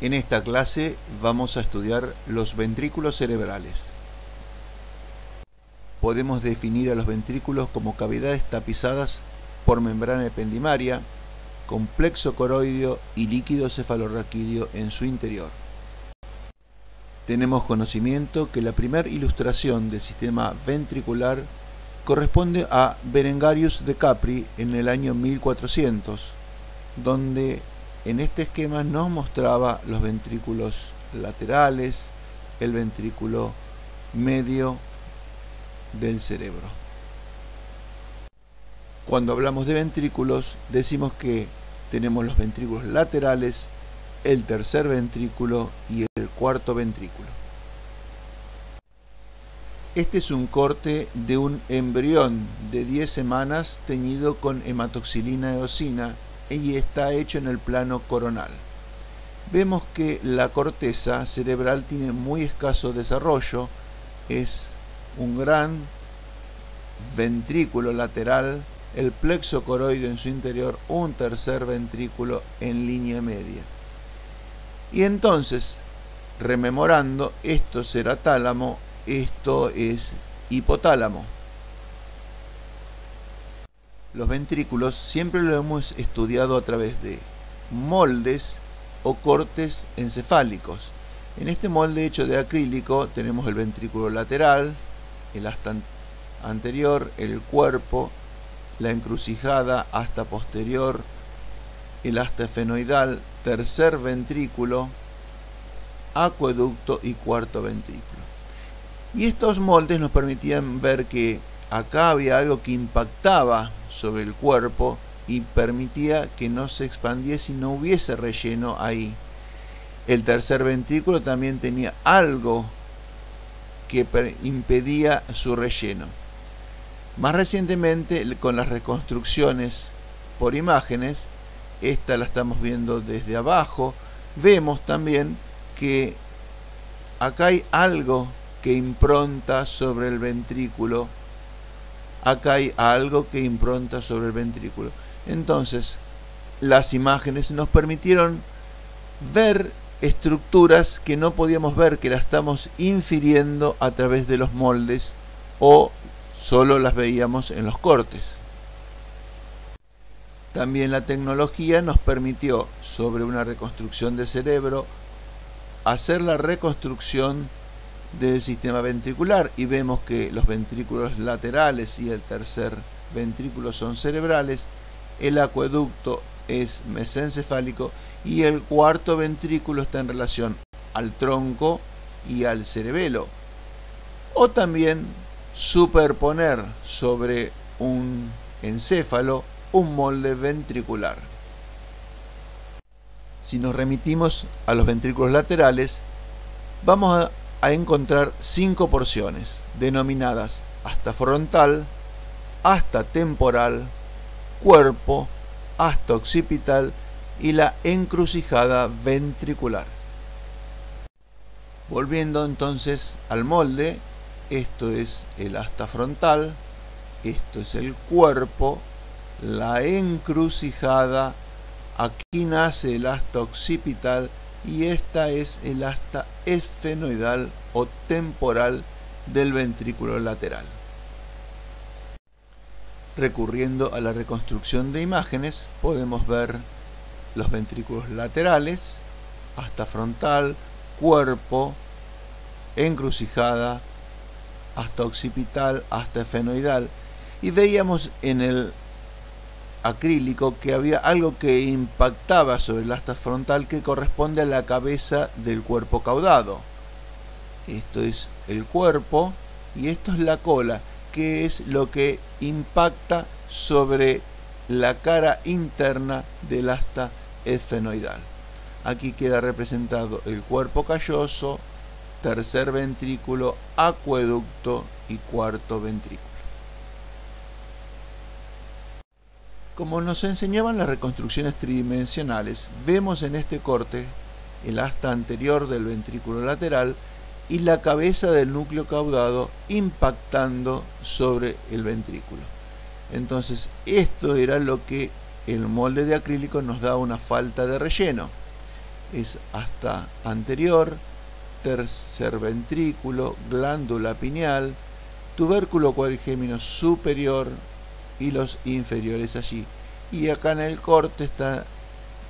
En esta clase vamos a estudiar los ventrículos cerebrales. Podemos definir a los ventrículos como cavidades tapizadas por membrana ependimaria, complexo coroideo y líquido cefalorraquídeo en su interior. Tenemos conocimiento que la primera ilustración del sistema ventricular corresponde a Berengarius de Capri en el año 1400, donde en este esquema nos mostraba los ventrículos laterales, el ventrículo medio del cerebro. Cuando hablamos de ventrículos, decimos que tenemos los ventrículos laterales, el tercer ventrículo y el cuarto ventrículo. Este es un corte de un embrión de 10 semanas teñido con hematoxilina eosina y está hecho en el plano coronal. Vemos que la corteza cerebral tiene muy escaso desarrollo, es un gran ventrículo lateral, el plexo coroideo en su interior, un tercer ventrículo en línea media. Y entonces, rememorando, esto será tálamo, esto es hipotálamo. Los ventrículos siempre lo hemos estudiado a través de moldes o cortes encefálicos. En este molde hecho de acrílico tenemos el ventrículo lateral, el asta anterior, el cuerpo, la encrucijada hasta posterior, el asta efenoidal, tercer ventrículo, acueducto y cuarto ventrículo. Y estos moldes nos permitían ver que acá había algo que impactaba sobre el cuerpo y permitía que no se expandiese y no hubiese relleno ahí. El tercer ventrículo también tenía algo que impedía su relleno. Más recientemente, con las reconstrucciones por imágenes, esta la estamos viendo desde abajo, vemos también que acá hay algo que impronta sobre el ventrículo acá hay algo que impronta sobre el ventrículo. Entonces, las imágenes nos permitieron ver estructuras que no podíamos ver, que las estamos infiriendo a través de los moldes o solo las veíamos en los cortes. También la tecnología nos permitió, sobre una reconstrucción de cerebro, hacer la reconstrucción del sistema ventricular y vemos que los ventrículos laterales y el tercer ventrículo son cerebrales, el acueducto es mesencefálico y el cuarto ventrículo está en relación al tronco y al cerebelo. O también superponer sobre un encéfalo un molde ventricular. Si nos remitimos a los ventrículos laterales, vamos a a encontrar cinco porciones, denominadas hasta frontal, hasta temporal, cuerpo, hasta occipital y la encrucijada ventricular. Volviendo entonces al molde, esto es el hasta frontal, esto es el cuerpo, la encrucijada, aquí nace el hasta occipital y esta es el asta esfenoidal o temporal del ventrículo lateral. Recurriendo a la reconstrucción de imágenes, podemos ver los ventrículos laterales, hasta frontal, cuerpo, encrucijada, hasta occipital, hasta efenoidal. Y veíamos en el acrílico que había algo que impactaba sobre el asta frontal que corresponde a la cabeza del cuerpo caudado. Esto es el cuerpo y esto es la cola, que es lo que impacta sobre la cara interna del asta esfenoidal. Aquí queda representado el cuerpo calloso, tercer ventrículo, acueducto y cuarto ventrículo. Como nos enseñaban las reconstrucciones tridimensionales, vemos en este corte el asta anterior del ventrículo lateral y la cabeza del núcleo caudado impactando sobre el ventrículo. Entonces, esto era lo que el molde de acrílico nos da una falta de relleno. es hasta anterior, tercer ventrículo, glándula pineal, tubérculo cuadrigémino superior y los inferiores allí. Y acá en el corte está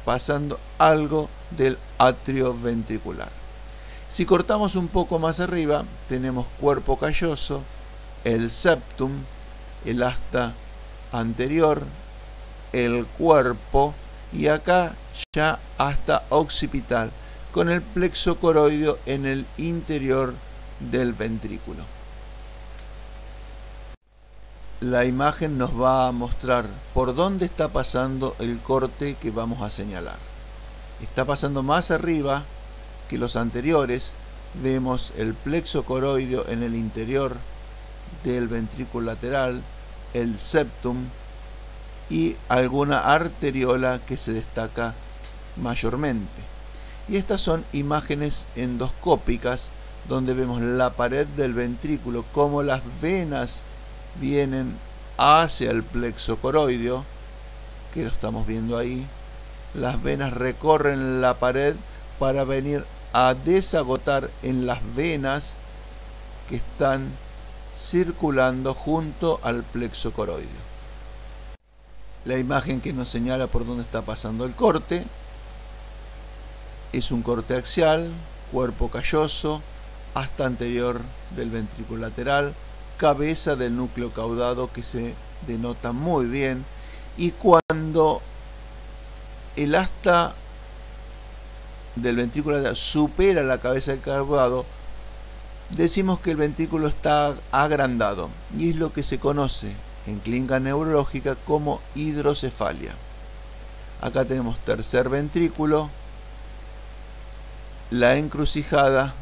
pasando algo del atrio ventricular. Si cortamos un poco más arriba, tenemos cuerpo calloso, el septum, el asta anterior, el cuerpo y acá ya hasta occipital con el plexo coroideo en el interior del ventrículo. La imagen nos va a mostrar por dónde está pasando el corte que vamos a señalar. Está pasando más arriba que los anteriores. Vemos el plexo coroideo en el interior del ventrículo lateral, el septum y alguna arteriola que se destaca mayormente. Y estas son imágenes endoscópicas donde vemos la pared del ventrículo, como las venas vienen hacia el plexo coroideo, que lo estamos viendo ahí. Las venas recorren la pared para venir a desagotar en las venas que están circulando junto al plexo coroideo. La imagen que nos señala por dónde está pasando el corte es un corte axial, cuerpo calloso, hasta anterior del ventrículo lateral, cabeza del núcleo caudado que se denota muy bien y cuando el asta del ventrículo supera la cabeza del caudado decimos que el ventrículo está agrandado y es lo que se conoce en clínica neurológica como hidrocefalia. Acá tenemos tercer ventrículo, la encrucijada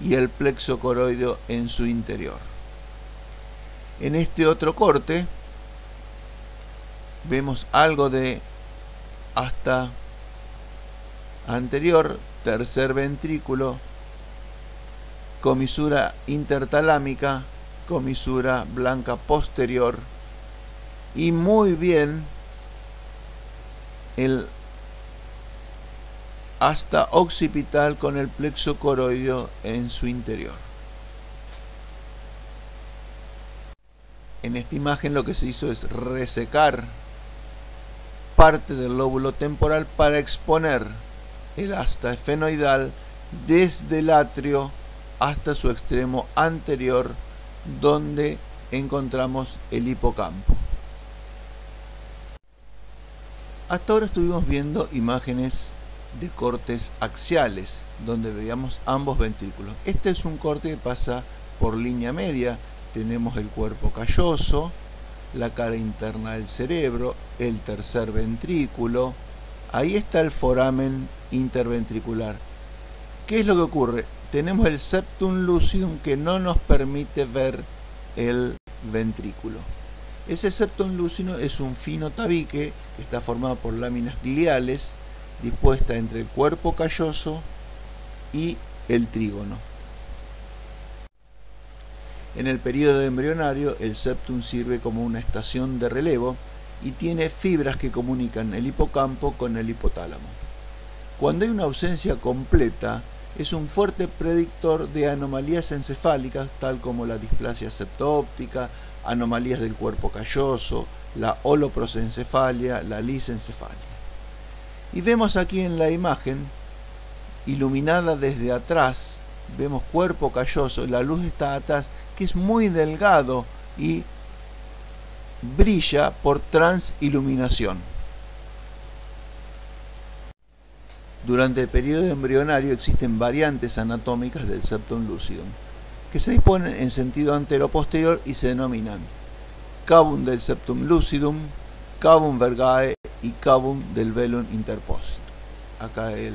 y el plexo coroideo en su interior. En este otro corte vemos algo de hasta anterior, tercer ventrículo, comisura intertalámica, comisura blanca posterior y muy bien el hasta occipital con el plexo coroideo en su interior. En esta imagen lo que se hizo es resecar parte del lóbulo temporal para exponer el asta esfenoidal desde el atrio hasta su extremo anterior donde encontramos el hipocampo. Hasta ahora estuvimos viendo imágenes de cortes axiales, donde veíamos ambos ventrículos. Este es un corte que pasa por línea media. Tenemos el cuerpo calloso, la cara interna del cerebro, el tercer ventrículo. Ahí está el foramen interventricular. ¿Qué es lo que ocurre? Tenemos el septum lucidum que no nos permite ver el ventrículo. Ese septum lucidum es un fino tabique que está formado por láminas gliales dispuesta entre el cuerpo calloso y el trígono. En el periodo embrionario, el septum sirve como una estación de relevo y tiene fibras que comunican el hipocampo con el hipotálamo. Cuando hay una ausencia completa, es un fuerte predictor de anomalías encefálicas, tal como la displasia septóptica, anomalías del cuerpo calloso, la holoprosencefalia, la lisencefalia. Y vemos aquí en la imagen, iluminada desde atrás, vemos cuerpo calloso, la luz está atrás, que es muy delgado y brilla por transiluminación. Durante el periodo embrionario existen variantes anatómicas del septum lucidum, que se disponen en sentido antero-posterior y se denominan cavum del septum lucidum, cavum vergae y cavum del velum interposito. Acá el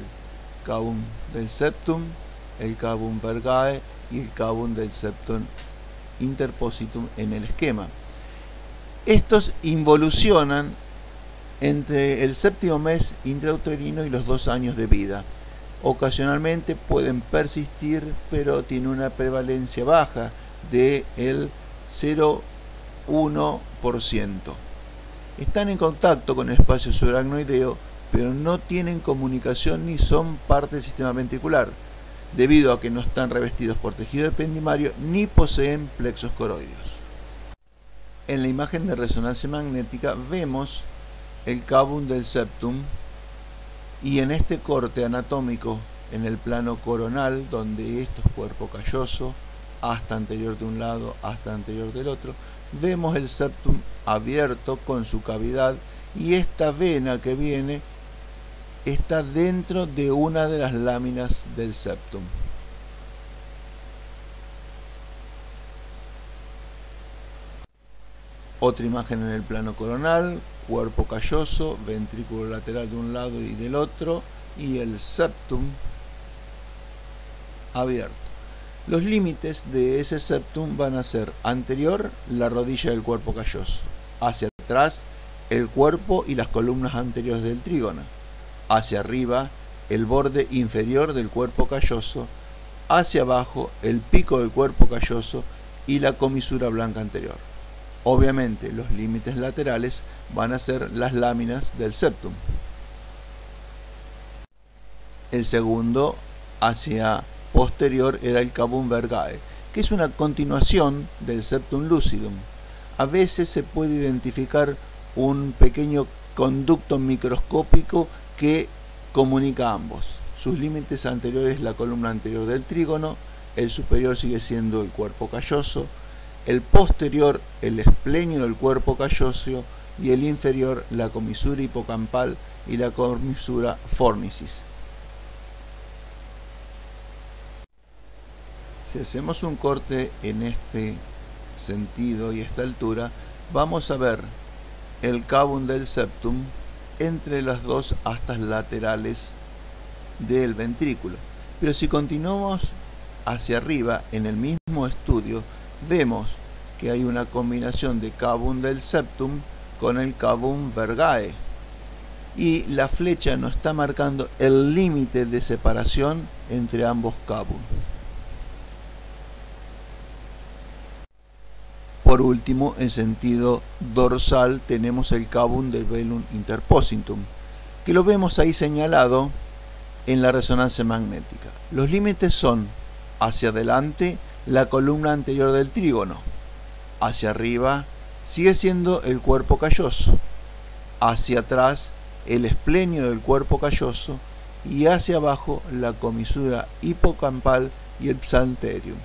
cavum del septum, el cavum vergae y el cavum del septum interpositum en el esquema. Estos involucionan entre el séptimo mes intrauterino y los dos años de vida. Ocasionalmente pueden persistir, pero tiene una prevalencia baja de el 0,1% están en contacto con el espacio subaracnoideo, pero no tienen comunicación ni son parte del sistema ventricular, debido a que no están revestidos por tejido ependimario ni poseen plexos coroideos. En la imagen de resonancia magnética vemos el cabum del septum y en este corte anatómico en el plano coronal, donde esto es cuerpo calloso, hasta anterior de un lado, hasta anterior del otro, vemos el septum abierto con su cavidad y esta vena que viene está dentro de una de las láminas del septum. Otra imagen en el plano coronal, cuerpo calloso, ventrículo lateral de un lado y del otro y el septum abierto. Los límites de ese septum van a ser anterior la rodilla del cuerpo calloso, hacia atrás el cuerpo y las columnas anteriores del trígono, hacia arriba el borde inferior del cuerpo calloso, hacia abajo el pico del cuerpo calloso y la comisura blanca anterior. Obviamente los límites laterales van a ser las láminas del septum. El segundo hacia posterior era el cabum vergae, que es una continuación del septum lucidum. A veces se puede identificar un pequeño conducto microscópico que comunica ambos. Sus límites anteriores la columna anterior del trígono, el superior sigue siendo el cuerpo calloso, el posterior el esplenio del cuerpo calloso y el inferior la comisura hipocampal y la comisura fornicis. Si hacemos un corte en este sentido y esta altura, vamos a ver el cabum del septum entre las dos astas laterales del ventrículo. Pero si continuamos hacia arriba en el mismo estudio, vemos que hay una combinación de cabum del septum con el cabum vergae. Y la flecha nos está marcando el límite de separación entre ambos cabum. Por último, en sentido dorsal tenemos el cabum del velum interpositum, que lo vemos ahí señalado en la resonancia magnética. Los límites son hacia adelante la columna anterior del trígono, hacia arriba sigue siendo el cuerpo calloso, hacia atrás el esplenio del cuerpo calloso y hacia abajo la comisura hipocampal y el psalterium.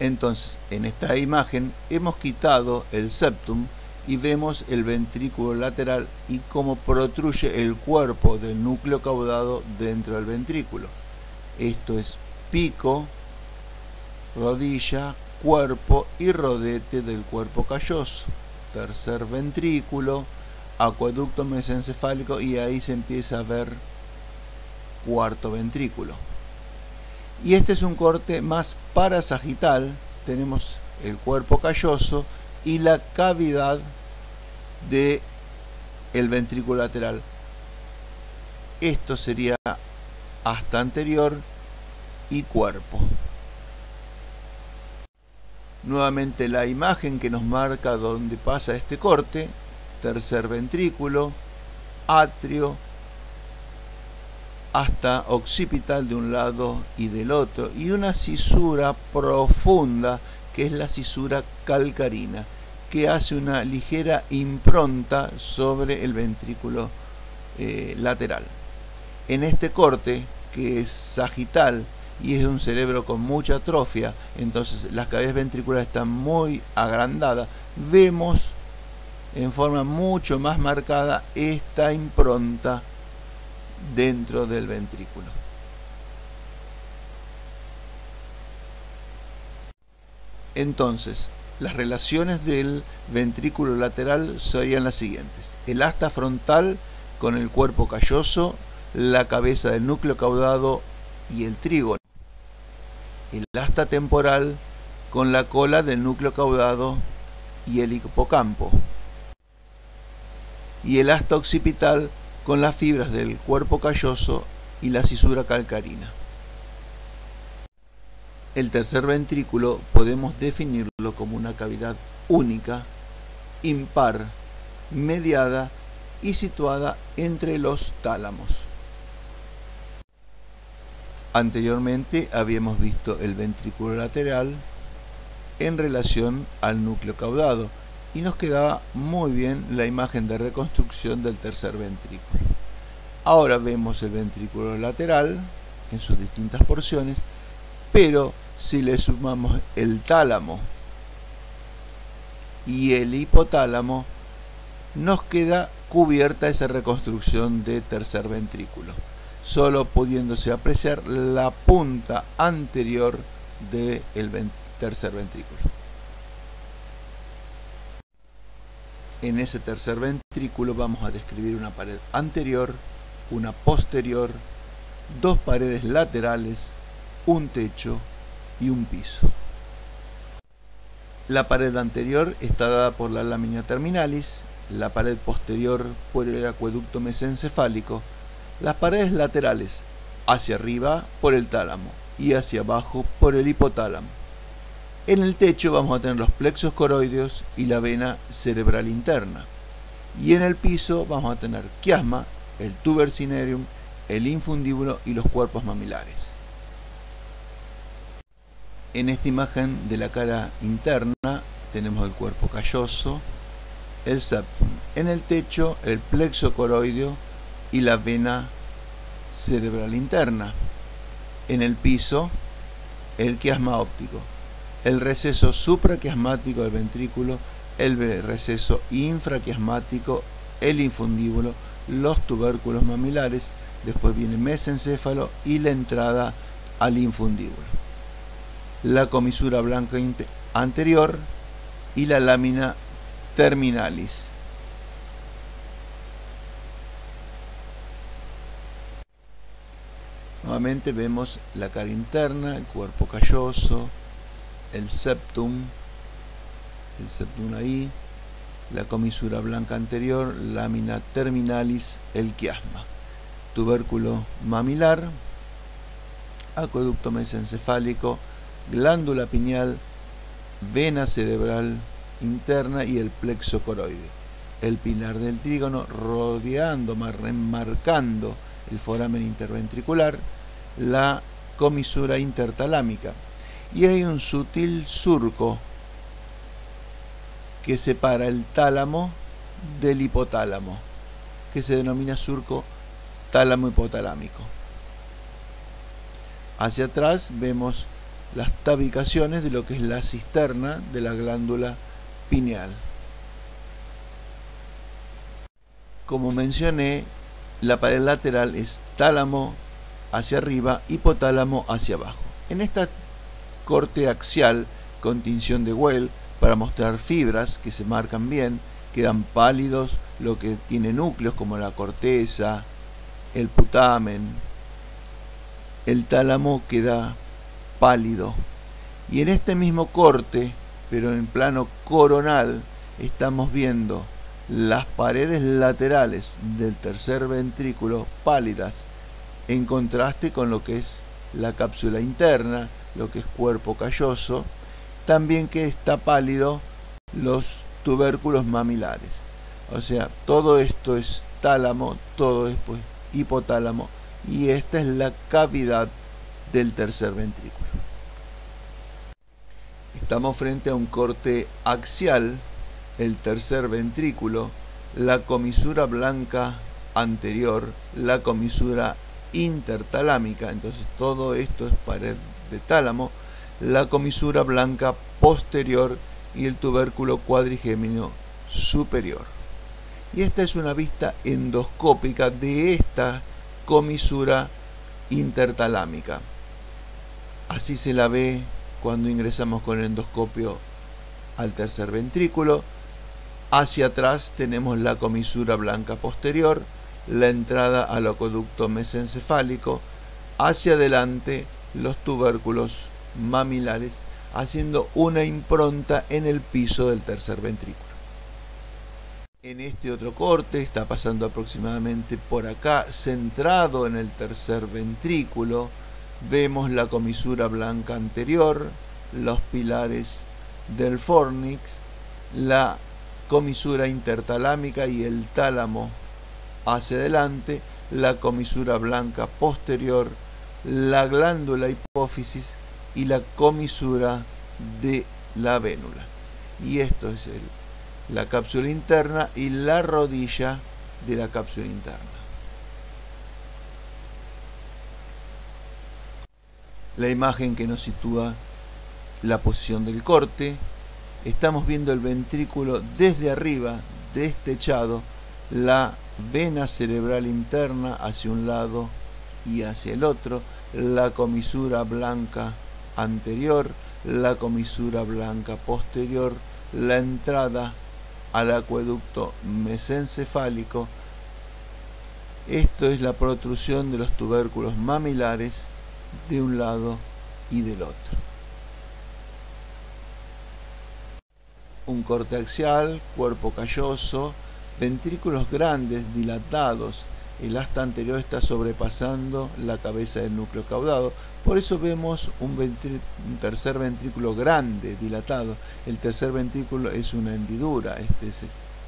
Entonces, en esta imagen hemos quitado el septum y vemos el ventrículo lateral y cómo protruye el cuerpo del núcleo caudado dentro del ventrículo. Esto es pico, rodilla, cuerpo y rodete del cuerpo calloso. Tercer ventrículo, acueducto mesencefálico y ahí se empieza a ver cuarto ventrículo. Y este es un corte más parasagital. Tenemos el cuerpo calloso y la cavidad de el ventrículo lateral. Esto sería hasta anterior y cuerpo. Nuevamente la imagen que nos marca donde pasa este corte, tercer ventrículo, atrio, hasta occipital de un lado y del otro, y una cisura profunda que es la cisura calcarina, que hace una ligera impronta sobre el ventrículo eh, lateral. En este corte, que es sagital y es un cerebro con mucha atrofia, entonces las cavidades ventriculares están muy agrandadas, vemos en forma mucho más marcada esta impronta dentro del ventrículo. Entonces, las relaciones del ventrículo lateral serían las siguientes. El asta frontal con el cuerpo calloso, la cabeza del núcleo caudado y el trígono. El asta temporal con la cola del núcleo caudado y el hipocampo. Y el asta occipital con las fibras del cuerpo calloso y la cisura calcarina. El tercer ventrículo podemos definirlo como una cavidad única, impar, mediada y situada entre los tálamos. Anteriormente habíamos visto el ventrículo lateral en relación al núcleo caudado y nos quedaba muy bien la imagen de reconstrucción del tercer ventrículo. Ahora vemos el ventrículo lateral en sus distintas porciones, pero si le sumamos el tálamo y el hipotálamo, nos queda cubierta esa reconstrucción de tercer ventrículo solo pudiéndose apreciar la punta anterior del tercer ventrículo. En ese tercer ventrículo vamos a describir una pared anterior, una posterior, dos paredes laterales, un techo y un piso. La pared anterior está dada por la lámina terminalis, la pared posterior por el acueducto mesencefálico, las paredes laterales hacia arriba por el tálamo y hacia abajo por el hipotálamo. En el techo vamos a tener los plexos coroideos y la vena cerebral interna. Y en el piso vamos a tener quiasma, el tuber cinerium, el infundíbulo y los cuerpos mamilares. En esta imagen de la cara interna tenemos el cuerpo calloso, el septum. En el techo el plexo coroideo y la vena cerebral interna. En el piso, el quiasma óptico, el receso supraquiasmático del ventrículo, el receso infraquiasmático, el infundíbulo, los tubérculos mamilares, después viene mesencéfalo y la entrada al infundíbulo. La comisura blanca anterior y la lámina terminalis. Nuevamente vemos la cara interna, el cuerpo calloso, el septum, el septum ahí, la comisura blanca anterior, lámina terminalis, el quiasma, tubérculo mamilar, acueducto mesencefálico, glándula pineal, vena cerebral interna y el plexo coroide. El pilar del trígono rodeando, remarcando el foramen interventricular, la comisura intertalámica y hay un sutil surco que separa el tálamo del hipotálamo, que se denomina surco tálamo hipotalámico. Hacia atrás vemos las tabicaciones de lo que es la cisterna de la glándula pineal. Como mencioné, la pared lateral es tálamo hacia arriba, hipotálamo hacia abajo. En esta corte axial con tinción de Well para mostrar fibras que se marcan bien, quedan pálidos lo que tiene núcleos como la corteza, el putamen, el tálamo queda pálido. Y en este mismo corte, pero en plano coronal, estamos viendo las paredes laterales del tercer ventrículo pálidas en contraste con lo que es la cápsula interna, lo que es cuerpo calloso, también que está pálido los tubérculos mamilares. O sea, todo esto es tálamo, todo es pues, hipotálamo y esta es la cavidad del tercer ventrículo. Estamos frente a un corte axial, el tercer ventrículo, la comisura blanca anterior, la comisura intertalámica, entonces todo esto es pared de tálamo, la comisura blanca posterior y el tubérculo cuadrigémino superior. Y esta es una vista endoscópica de esta comisura intertalámica. Así se la ve cuando ingresamos con el endoscopio al tercer ventrículo. Hacia atrás tenemos la comisura blanca posterior, la entrada al acueducto mesencefálico, hacia adelante los tubérculos mamilares, haciendo una impronta en el piso del tercer ventrículo. En este otro corte está pasando aproximadamente por acá, centrado en el tercer ventrículo, vemos la comisura blanca anterior, los pilares del fornix, la comisura intertalámica y el tálamo hacia adelante, la comisura blanca posterior, la glándula hipófisis y la comisura de la vénula. Y esto es el, la cápsula interna y la rodilla de la cápsula interna. La imagen que nos sitúa la posición del corte. Estamos viendo el ventrículo desde arriba, destechado, la vena cerebral interna hacia un lado y hacia el otro, la comisura blanca anterior, la comisura blanca posterior, la entrada al acueducto mesencefálico. Esto es la protrusión de los tubérculos mamilares de un lado y del otro. Un corte axial, cuerpo calloso, ventrículos grandes, dilatados. El asta anterior está sobrepasando la cabeza del núcleo caudado. Por eso vemos un, tercer ventrículo grande, dilatado. El tercer ventrículo es una hendidura. Este es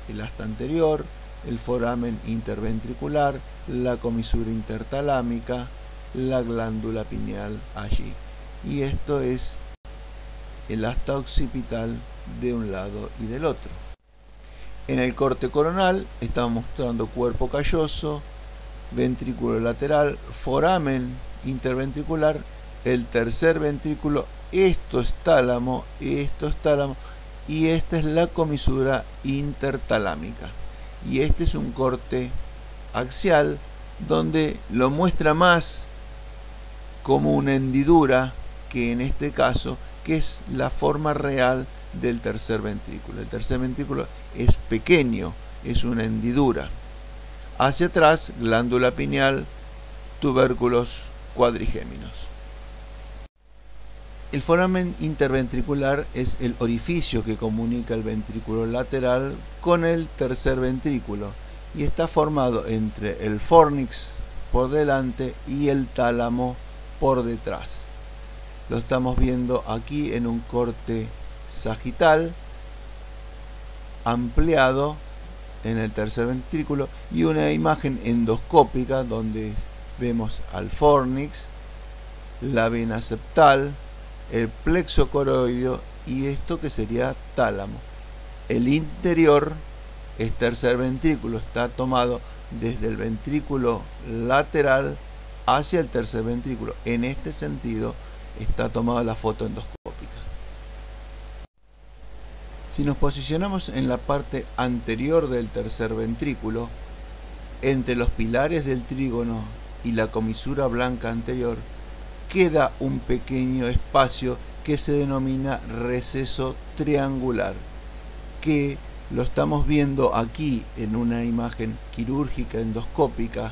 el asta anterior, el foramen interventricular, la comisura intertalámica, la glándula pineal allí. Y esto es el asta occipital de un lado y del otro. En el corte coronal estamos mostrando cuerpo calloso, ventrículo lateral, foramen interventricular, el tercer ventrículo, esto es tálamo, esto es tálamo, y esta es la comisura intertalámica. Y este es un corte axial donde lo muestra más como una hendidura que en este caso, que es la forma real del tercer ventrículo. El tercer ventrículo es pequeño, es una hendidura. Hacia atrás, glándula pineal, tubérculos cuadrigéminos. El foramen interventricular es el orificio que comunica el ventrículo lateral con el tercer ventrículo y está formado entre el fornix por delante y el tálamo por detrás. Lo estamos viendo aquí en un corte sagital ampliado en el tercer ventrículo y una imagen endoscópica donde vemos al fornix, la vena septal, el plexo coroideo y esto que sería tálamo. El interior es tercer ventrículo, está tomado desde el ventrículo lateral hacia el tercer ventrículo. En este sentido está tomada la foto endoscópica. Si nos posicionamos en la parte anterior del tercer ventrículo, entre los pilares del trígono y la comisura blanca anterior, queda un pequeño espacio que se denomina receso triangular, que lo estamos viendo aquí en una imagen quirúrgica endoscópica,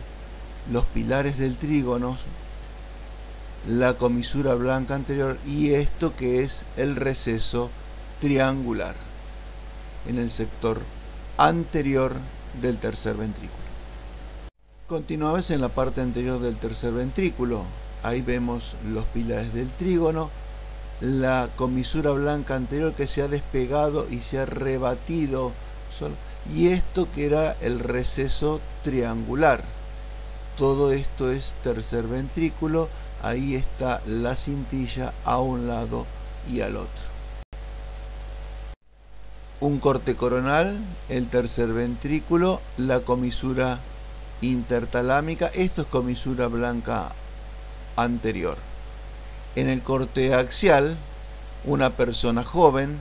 los pilares del trígono, la comisura blanca anterior y esto que es el receso triangular en el sector anterior del tercer ventrículo. Continuamos en la parte anterior del tercer ventrículo. Ahí vemos los pilares del trígono, la comisura blanca anterior que se ha despegado y se ha rebatido. Y esto que era el receso triangular. Todo esto es tercer ventrículo. Ahí está la cintilla a un lado y al otro un corte coronal, el tercer ventrículo, la comisura intertalámica, esto es comisura blanca anterior. En el corte axial, una persona joven,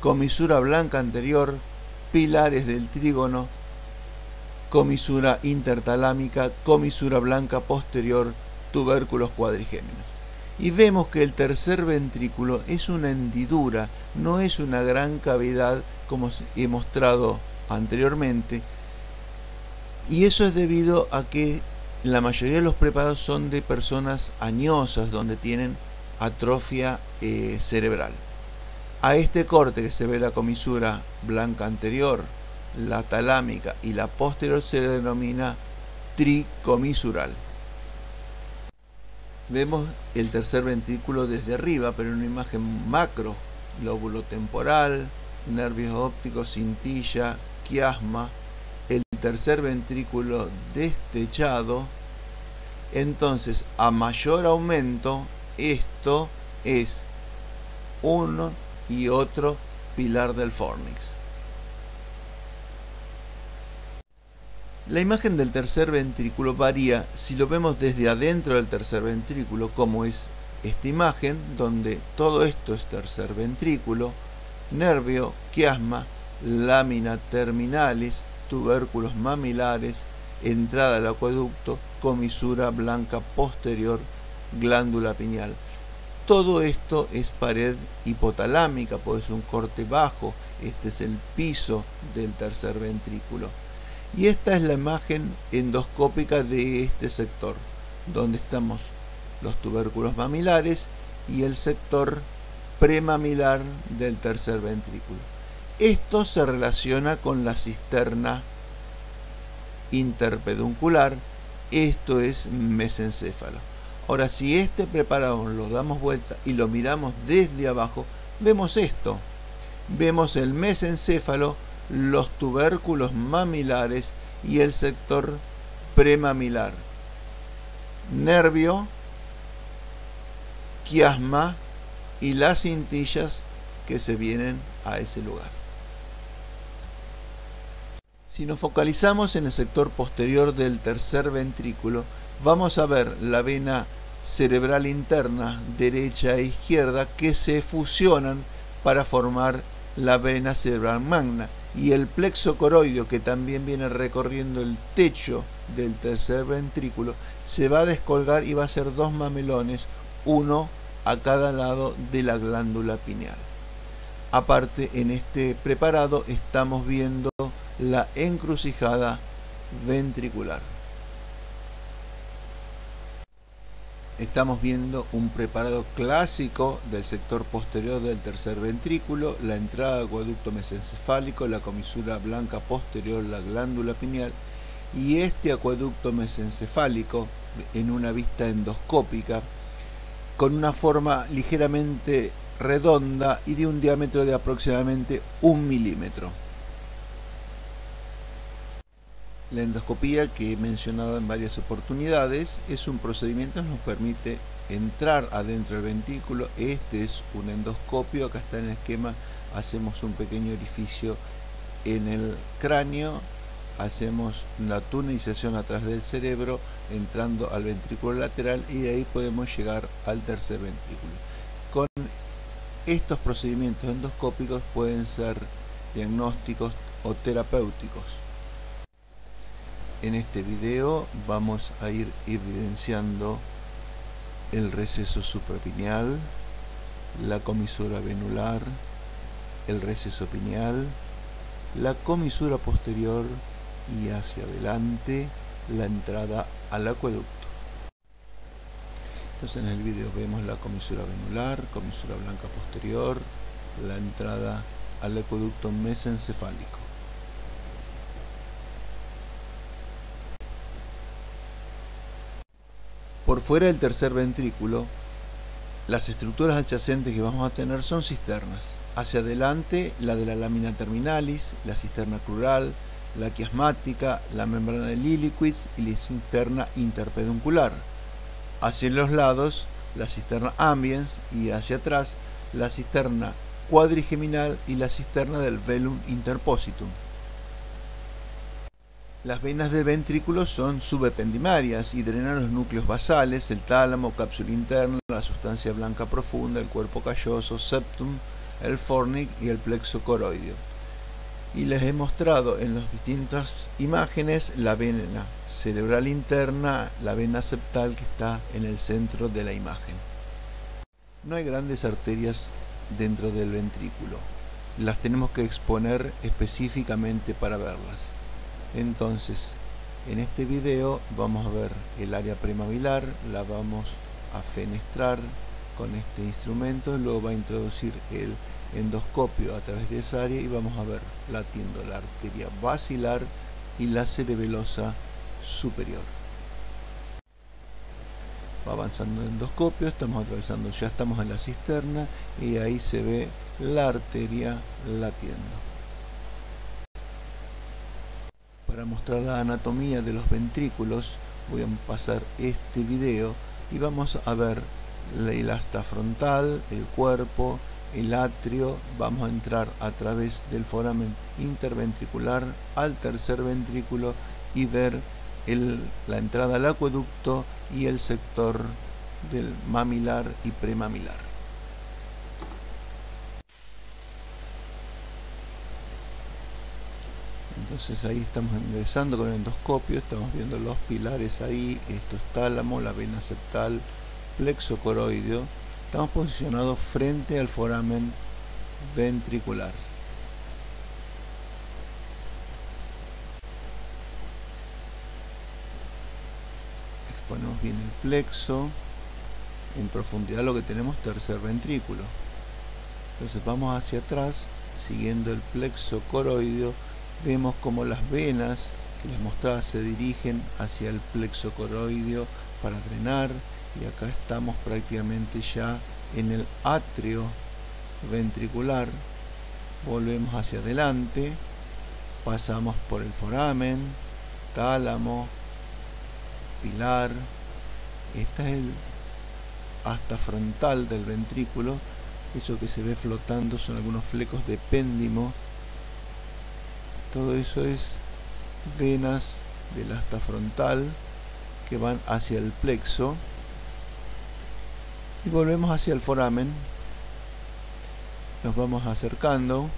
comisura blanca anterior, pilares del trígono, comisura intertalámica, comisura blanca posterior, tubérculos cuadrigéminos y vemos que el tercer ventrículo es una hendidura, no es una gran cavidad como he mostrado anteriormente, y eso es debido a que la mayoría de los preparados son de personas añosas, donde tienen atrofia eh, cerebral. A este corte que se ve la comisura blanca anterior, la talámica y la posterior se denomina tricomisural. Vemos el tercer ventrículo desde arriba, pero en una imagen macro, lóbulo temporal, nervios ópticos, cintilla, quiasma, el tercer ventrículo destechado. Entonces, a mayor aumento, esto es uno y otro pilar del fornix. La imagen del tercer ventrículo varía si lo vemos desde adentro del tercer ventrículo, como es esta imagen, donde todo esto es tercer ventrículo, nervio, quiasma, lámina terminalis, tubérculos mamilares, entrada al acueducto, comisura blanca posterior, glándula pineal. Todo esto es pared hipotalámica, pues es un corte bajo, este es el piso del tercer ventrículo. Y esta es la imagen endoscópica de este sector, donde estamos los tubérculos mamilares y el sector premamilar del tercer ventrículo. Esto se relaciona con la cisterna interpeduncular, esto es mesencéfalo. Ahora, si este preparado lo damos vuelta y lo miramos desde abajo, vemos esto. Vemos el mesencéfalo, los tubérculos mamilares y el sector premamilar. Nervio, quiasma y las cintillas que se vienen a ese lugar. Si nos focalizamos en el sector posterior del tercer ventrículo, vamos a ver la vena cerebral interna derecha e izquierda que se fusionan para formar la vena cerebral magna y el plexo coroideo que también viene recorriendo el techo del tercer ventrículo se va a descolgar y va a ser dos mamelones, uno a cada lado de la glándula pineal. Aparte, en este preparado estamos viendo la encrucijada ventricular. Estamos viendo un preparado clásico del sector posterior del tercer ventrículo, la entrada del acueducto mesencefálico, la comisura blanca posterior, la glándula pineal y este acueducto mesencefálico en una vista endoscópica con una forma ligeramente redonda y de un diámetro de aproximadamente un milímetro. La endoscopía que he mencionado en varias oportunidades es un procedimiento que nos permite entrar adentro del ventrículo. Este es un endoscopio, acá está en el esquema, hacemos un pequeño orificio en el cráneo hacemos la tunelización atrás del cerebro entrando al ventrículo lateral y de ahí podemos llegar al tercer ventrículo. Con estos procedimientos endoscópicos pueden ser diagnósticos o terapéuticos. En este video vamos a ir evidenciando el receso suprapineal, la comisura venular, el receso pineal, la comisura posterior y hacia adelante la entrada al acueducto. Entonces en el vídeo vemos la comisura venular, comisura blanca posterior, la entrada al acueducto mesencefálico. Por fuera del tercer ventrículo, las estructuras adyacentes que vamos a tener son cisternas. Hacia adelante, la de la lámina terminalis, la cisterna crural, la quiasmática, la membrana de Liliquis y la cisterna interpeduncular. Hacia los lados, la cisterna ambiens y hacia atrás, la cisterna cuadrigeminal y la cisterna del velum interpositum. Las venas del ventrículo son subependimarias y drenan los núcleos basales, el tálamo, cápsula interna, la sustancia blanca profunda, el cuerpo calloso, septum, el fornic y el plexo coroideo y les he mostrado en las distintas imágenes la vena cerebral interna, la vena septal que está en el centro de la imagen. No hay grandes arterias dentro del ventrículo, las tenemos que exponer específicamente para verlas. Entonces, en este video vamos a ver el área premavilar, la vamos a fenestrar con este instrumento, luego va a introducir el endoscopio a través de esa área y vamos a ver latiendo la arteria basilar y la cerebelosa superior. va avanzando el endoscopio, estamos atravesando, ya estamos en la cisterna y ahí se ve la arteria latiendo. Para mostrar la anatomía de los ventrículos voy a pasar este video y vamos a ver el asta frontal, el cuerpo, el atrio, vamos a entrar a través del foramen interventricular al tercer ventrículo y ver la entrada al acueducto y el sector del mamilar y premamilar. Entonces ahí estamos ingresando con el endoscopio, estamos viendo los pilares ahí, esto es tálamo, la vena septal, plexo coroideo. Estamos posicionados frente al foramen ventricular. Exponemos bien el plexo. En profundidad lo que tenemos tercer ventrículo. Entonces vamos hacia atrás, siguiendo el plexo coroideo vemos como las venas que les mostraba se dirigen hacia el plexo coroideo para drenar y acá estamos prácticamente ya en el atrio ventricular. Volvemos hacia adelante pasamos por el foramen tálamo pilar. Esta es el hasta frontal del ventrículo. Eso que se ve flotando son algunos flecos de péndimo todo eso es venas del asta frontal que van hacia el plexo. Y volvemos hacia el foramen. Nos vamos acercando.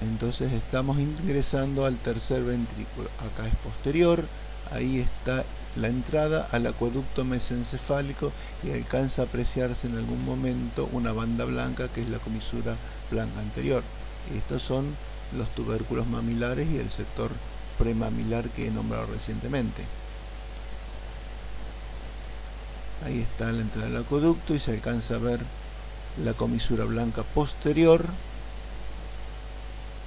Entonces estamos ingresando al tercer ventrículo. Acá es posterior. Ahí está la entrada al acueducto mesencefálico y alcanza a apreciarse en algún momento una banda blanca que es la comisura blanca anterior. Estos son los tubérculos mamilares y el sector premamilar que he nombrado recientemente. Ahí está la entrada del acueducto y se alcanza a ver la comisura blanca posterior.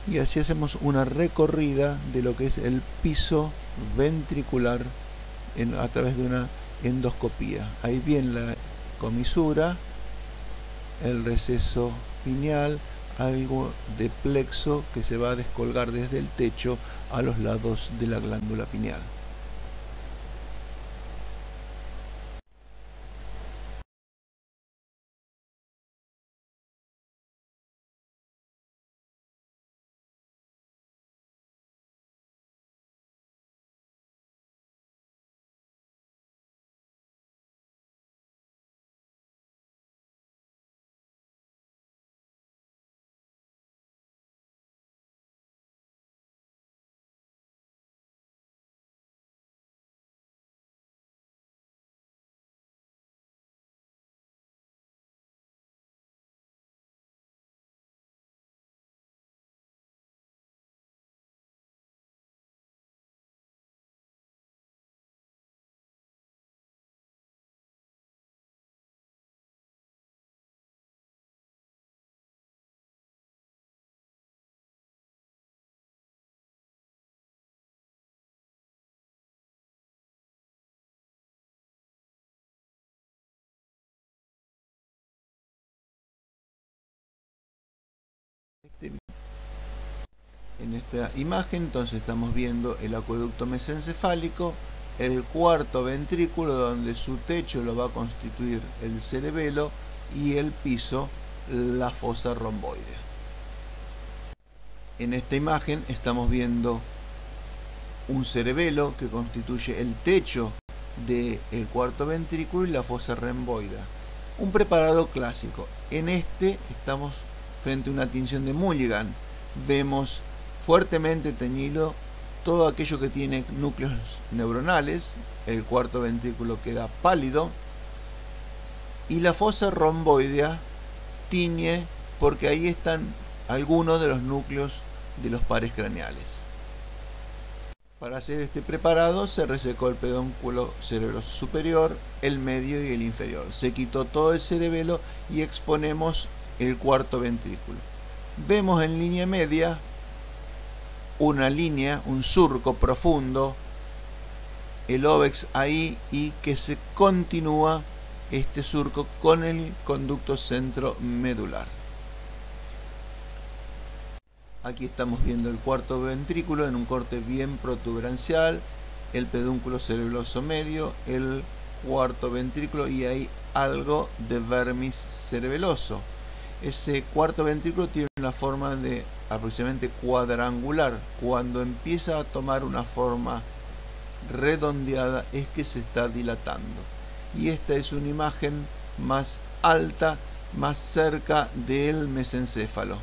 Y así hacemos una recorrida de lo que es el piso ventricular a través de una endoscopía. Ahí viene la comisura, el receso pineal, algo de plexo que se va a descolgar desde el techo a los lados de la glándula pineal. Esta imagen entonces estamos viendo el acueducto mesencefálico, el cuarto ventrículo donde su techo lo va a constituir el cerebelo y el piso la fosa romboidea. En esta imagen estamos viendo un cerebelo que constituye el techo del cuarto ventrículo y la fosa romboidea. Un preparado clásico. En este estamos frente a una tinción de Mulligan. Vemos fuertemente teñido todo aquello que tiene núcleos neuronales, el cuarto ventrículo queda pálido y la fosa romboidea tiñe porque ahí están algunos de los núcleos de los pares craneales. Para hacer este preparado se resecó el pedúnculo cerebroso superior, el medio y el inferior. Se quitó todo el cerebelo y exponemos el cuarto ventrículo. Vemos en línea media una línea, un surco profundo el OVEX ahí y que se continúa este surco con el conducto centro medular. Aquí estamos viendo el cuarto ventrículo en un corte bien protuberancial, el pedúnculo cerebeloso medio, el cuarto ventrículo y hay algo de vermis cerebeloso. Ese cuarto ventrículo tiene una forma de aproximadamente cuadrangular. Cuando empieza a tomar una forma redondeada es que se está dilatando. Y esta es una imagen más alta, más cerca del mesencéfalo.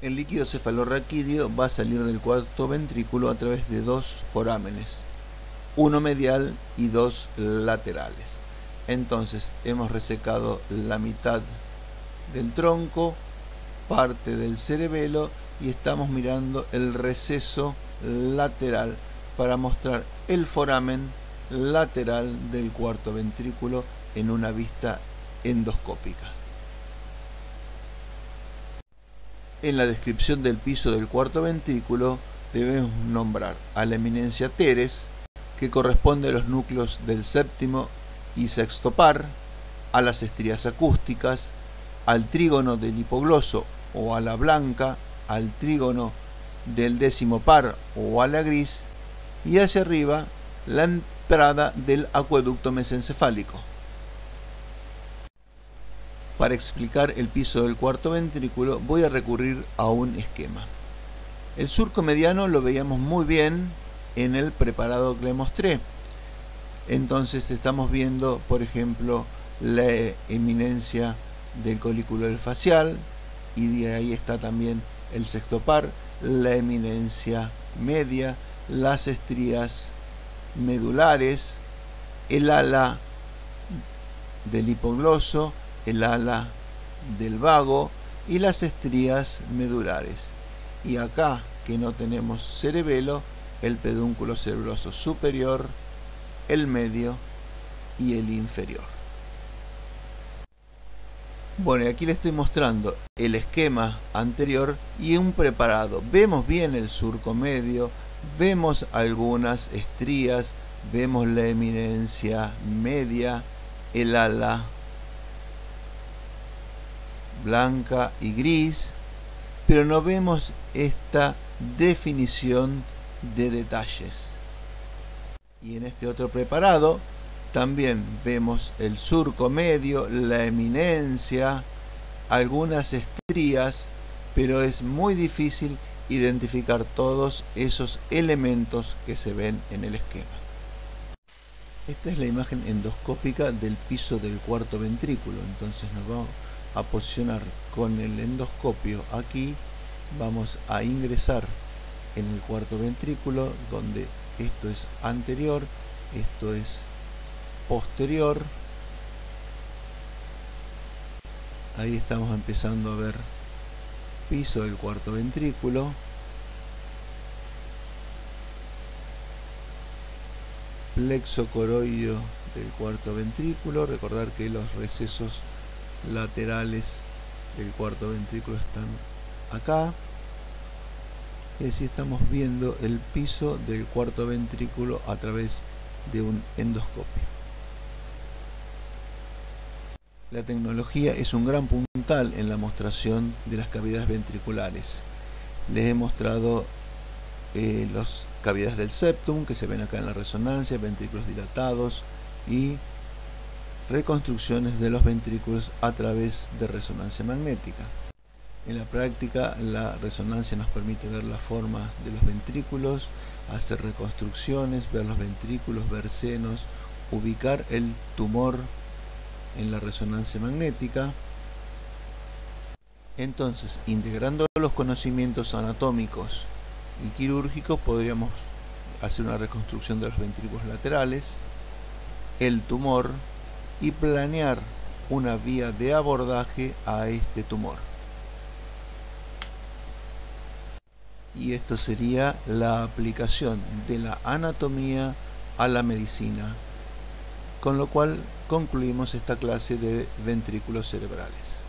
El líquido cefalorraquídeo va a salir del cuarto ventrículo a través de dos forámenes, uno medial y dos laterales. Entonces hemos resecado la mitad del tronco, parte del cerebelo y estamos mirando el receso lateral para mostrar el foramen lateral del cuarto ventrículo en una vista endoscópica. En la descripción del piso del cuarto ventrículo debemos nombrar a la eminencia teres, que corresponde a los núcleos del séptimo y sexto par, a las estrías acústicas, al trígono del hipogloso o a la blanca, al trígono del décimo par o a la gris, y hacia arriba la entrada del acueducto mesencefálico. Para explicar el piso del cuarto ventrículo voy a recurrir a un esquema. El surco mediano lo veíamos muy bien en el preparado que le mostré. Entonces estamos viendo, por ejemplo, la eminencia del colículo del facial y de ahí está también el sexto par, la eminencia media, las estrías medulares, el ala del hipogloso, el ala del vago y las estrías medulares. Y acá que no tenemos cerebelo, el pedúnculo cerebroso superior, el medio y el inferior. Bueno, aquí le estoy mostrando el esquema anterior y un preparado. Vemos bien el surco medio, vemos algunas estrías, vemos la eminencia media, el ala blanca y gris, pero no vemos esta definición de detalles. Y en este otro preparado también vemos el surco medio, la eminencia, algunas estrías, pero es muy difícil identificar todos esos elementos que se ven en el esquema. Esta es la imagen endoscópica del piso del cuarto ventrículo, entonces nos vamos a posicionar con el endoscopio aquí, vamos a ingresar en el cuarto ventrículo donde esto es anterior, esto es posterior. Ahí estamos empezando a ver piso del cuarto ventrículo. Plexo coroideo del cuarto ventrículo. Recordar que los recesos laterales del cuarto ventrículo están acá y así estamos viendo el piso del cuarto ventrículo a través de un endoscopio. La tecnología es un gran puntal en la mostración de las cavidades ventriculares. Les he mostrado eh, las cavidades del septum que se ven acá en la resonancia, ventrículos dilatados y reconstrucciones de los ventrículos a través de resonancia magnética. En la práctica la resonancia nos permite ver la forma de los ventrículos, hacer reconstrucciones, ver los ventrículos, ver senos, ubicar el tumor en la resonancia magnética. Entonces, integrando los conocimientos anatómicos y quirúrgicos, podríamos hacer una reconstrucción de los ventrículos laterales, el tumor y planear una vía de abordaje a este tumor. Y esto sería la aplicación de la anatomía a la medicina, con lo cual concluimos esta clase de ventrículos cerebrales.